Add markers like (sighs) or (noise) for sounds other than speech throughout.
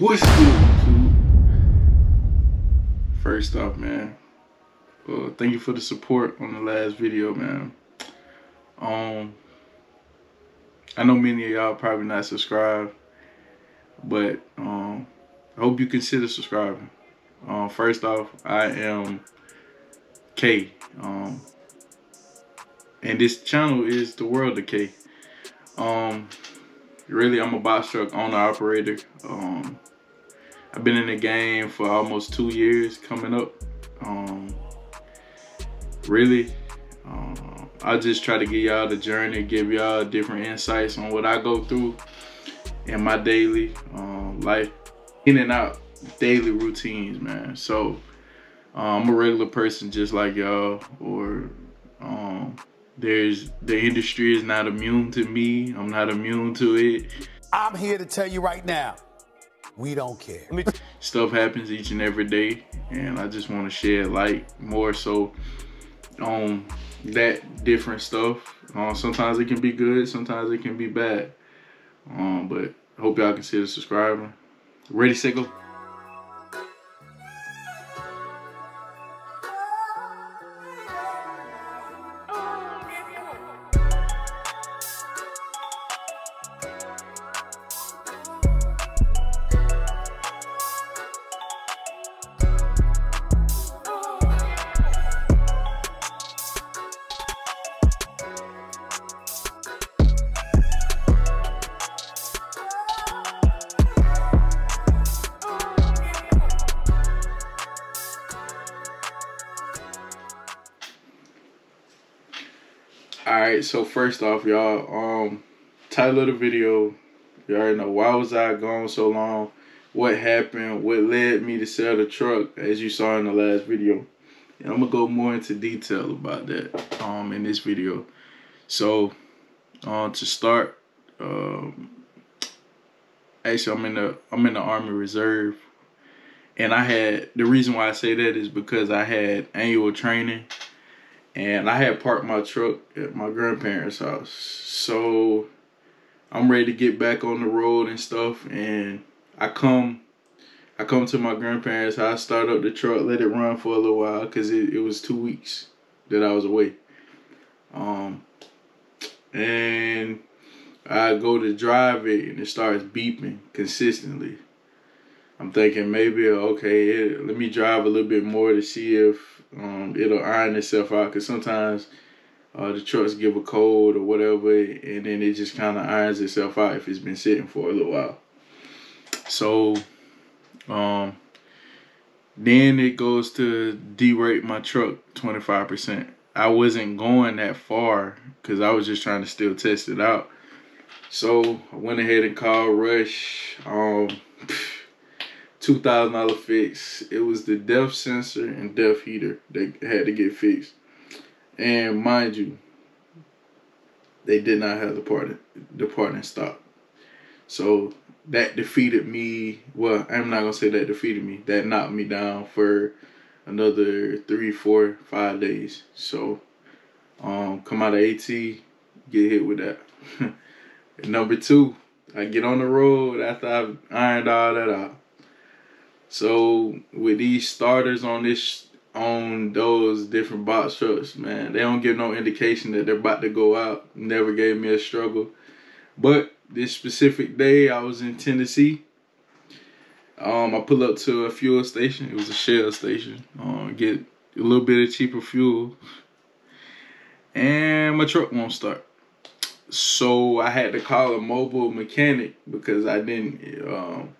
What's good, First off, man, well, thank you for the support on the last video, man. Um, I know many of y'all probably not subscribed, but um, I hope you consider subscribing. Um, first off, I am Kay. Um, and this channel is the world of Kay. Um, really, I'm a box truck owner operator. Um, I've been in the game for almost two years coming up. Um, really, um, I just try to give y'all the journey, give y'all different insights on what I go through in my daily um, life, in and out daily routines, man. So uh, I'm a regular person just like y'all, or um, there's the industry is not immune to me. I'm not immune to it. I'm here to tell you right now, we don't care. Stuff happens each and every day, and I just want to shed light more so on that different stuff. Uh, sometimes it can be good, sometimes it can be bad. Um, but hope y'all consider subscribing. Ready, set, go. Alright, so first off, y'all, um, title of the video, you already know why was I gone so long, what happened, what led me to sell the truck, as you saw in the last video. And I'm gonna go more into detail about that um in this video. So um to start, um actually I'm in the I'm in the Army Reserve. And I had the reason why I say that is because I had annual training and I had parked my truck at my grandparents' house. So I'm ready to get back on the road and stuff. And I come, I come to my grandparents' house, start up the truck, let it run for a little while because it, it was two weeks that I was away. Um, and I go to drive it and it starts beeping consistently. I'm thinking maybe okay, let me drive a little bit more to see if um, it'll iron itself out because sometimes uh, the trucks give a cold or whatever, and then it just kind of irons itself out if it's been sitting for a little while. So, um, then it goes to derate my truck 25%. I wasn't going that far because I was just trying to still test it out. So I went ahead and called Rush. Um, (laughs) two thousand dollar fix. It was the DEF sensor and DEF heater that had to get fixed. And mind you, they did not have the part the part in stock. So that defeated me. Well, I'm not gonna say that defeated me. That knocked me down for another three, four, five days. So um, come out of AT, get hit with that. (laughs) number two, I get on the road after I've ironed all that out. So with these starters on this on those different box trucks, man, they don't give no indication that they're about to go out. Never gave me a struggle. But this specific day, I was in Tennessee. Um, I pull up to a fuel station. It was a Shell station. Um, get a little bit of cheaper fuel, and my truck won't start. So I had to call a mobile mechanic because I didn't. Um,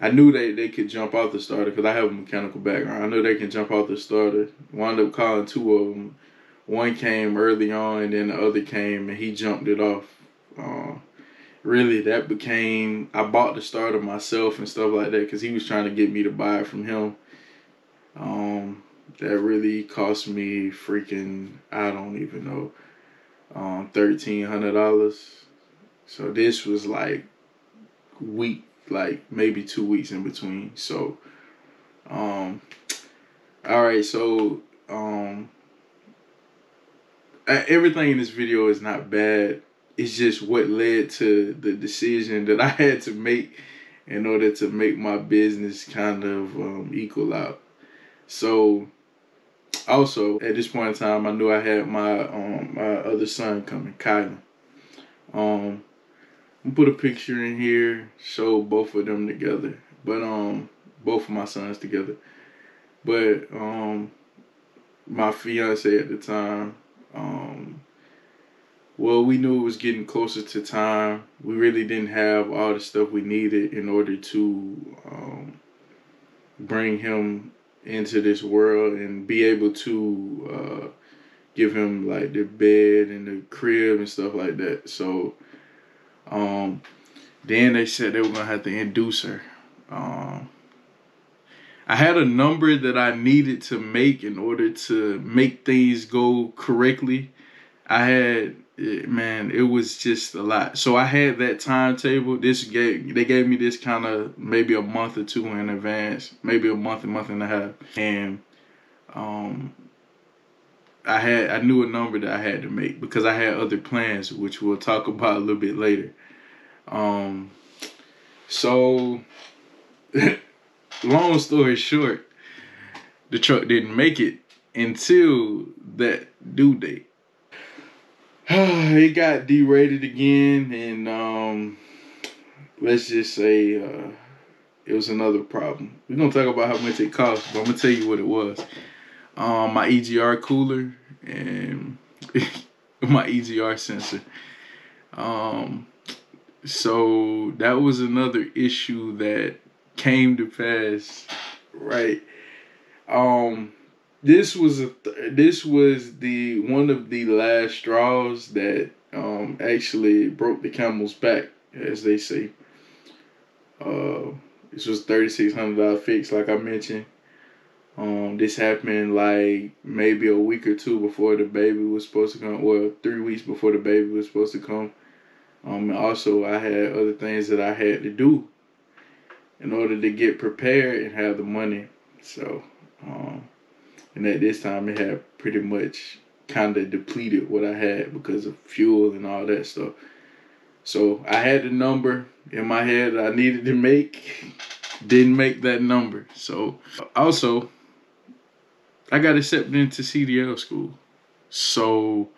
I knew they, they could jump out the starter because I have a mechanical background. I know they can jump out the starter. Wound up calling two of them. One came early on, and then the other came, and he jumped it off. Uh, really, that became I bought the starter myself and stuff like that because he was trying to get me to buy it from him. Um, that really cost me freaking I don't even know, um, thirteen hundred dollars. So this was like week like maybe two weeks in between. So, um, all right. So, um, everything in this video is not bad. It's just what led to the decision that (laughs) I had to make in order to make my business kind of um, equal out. So also at this point in time, I knew I had my um my other son coming, Kylan. Um, put a picture in here, show both of them together, but um both of my sons together. But um my fiance at the time, um well, we knew it was getting closer to time. We really didn't have all the stuff we needed in order to um, bring him into this world and be able to uh, give him like the bed and the crib and stuff like that. So um, then they said they were gonna have to induce her. Um, I had a number that I needed to make in order to make things go correctly. I had man, it was just a lot. So I had that timetable. This gave they gave me this kind of maybe a month or two in advance, maybe a month, a month and a half, and um, I had I knew a number that I had to make because I had other plans, which we'll talk (laughs) about a little bit later. Um, so (laughs) long story short, the truck didn't make it until that due date. (sighs) it got derated again, and um, let's just say uh, it was another problem. We're gonna talk about how much it cost, but I'm gonna tell you what it was. Um, my EGR cooler and (laughs) my EGR sensor. Um, so that was another issue that came to pass, right? Um, this was a this was the one of the last straws that um actually broke the camel's back, as they say. Uh, this was thirty six hundred dollar fix, like I mentioned. Um, this happened like maybe a week or two before the baby was supposed to come. Well, three weeks before the baby was supposed to come. Um, and also I had other things that I had to do in order to get prepared and have the money. So, um, and at this time it had pretty much kind of depleted what I had because of fuel and all that stuff. So I had the number in my head I needed to make, (laughs) didn't make that number. So also, I got accepted into CDL school. So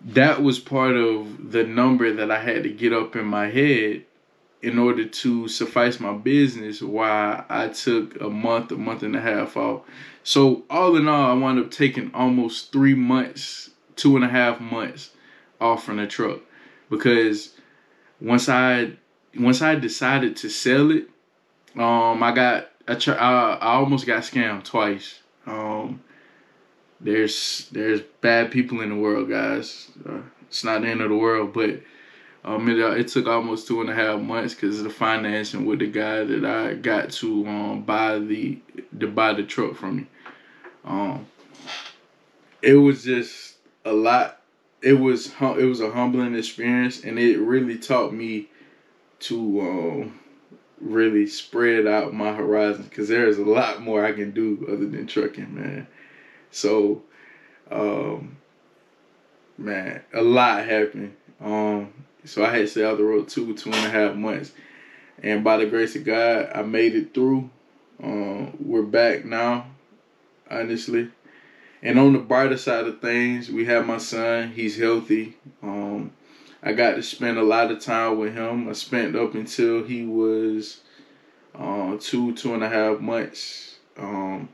that was part of the number that I had to get up in my head in order to suffice my business why I took a month, a month and a half off. So all in all, I wound up taking almost three months, two and a half months off from the truck because once I once I decided to sell it, um, I got I, I, I almost got scammed twice. Um, there's there's bad people in the world, guys. Uh, it's not the end of the world, but um, it, uh, it took almost two and a half months because of the financing with the guy that I got to um, buy the to buy the truck from me. Um, it was just a lot. It was it was a humbling experience, and it really taught me to um, really spread out my horizons because there's a lot more I can do other than trucking, man. So, um, man, a lot happened. Um, so I had to stay out the road two, two and a half months. And by the grace of God, I made it through. Um, we're back now, honestly. And on the brighter side of things, we have my son. He's healthy. Um, I got to spend a lot of time with him. I spent up until he was uh, two, two and a half months. Um,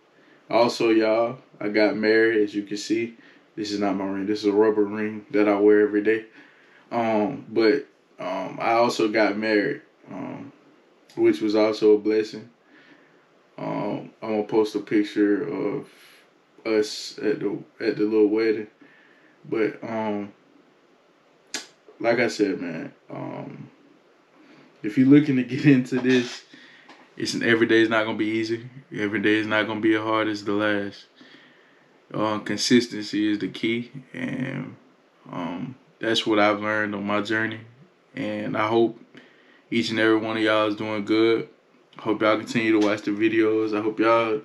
also, y'all, I got married, as you can see. This is not my ring. This is a rubber ring that I wear every day. Um, but um, I also got married, um, which was also a blessing. Um, I'm gonna post a picture of us at the at the little wedding. But like I said, man, um, if you're looking to get (laughs) into this, it's an, every day is not gonna be easy. Every day is not gonna be as hard as the last. Uh, consistency is the key, and um, that's what I've learned on my journey. And I hope each and every one of y'all is doing good. Hope y'all continue to watch the videos. I hope y'all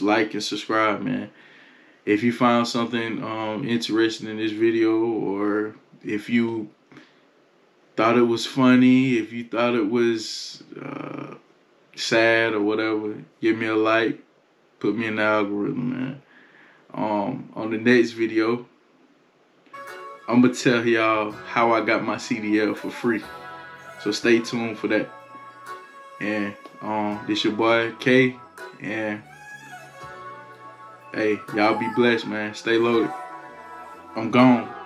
like and subscribe, man. If you found something um, interesting in this video or if you thought it was funny, if you thought it was uh, sad or whatever, give me a like. Put me in the algorithm, man. Um, on the next video, I'm gonna tell y'all how I got my CDL for free. So stay tuned for that. And um, this your boy Kay. And hey, y'all be blessed, man. Stay loaded. I'm gone.